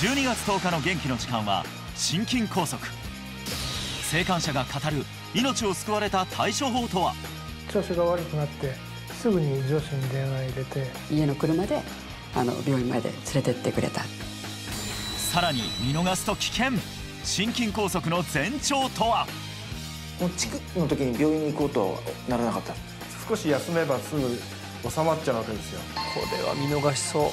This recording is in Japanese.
12月10日の元気の時間は心筋梗塞。生還者が語る命を救われた対処法とは？調子が悪くなってすぐに上司に電話入れて家の車であの病院まで連れてってくれた。さらに見逃すと危険。心筋梗塞の前兆とは？もう地区の時に病院に行こうとならなかった。少し休めばすぐ収まっちゃうわけですよ。これは見逃しそう。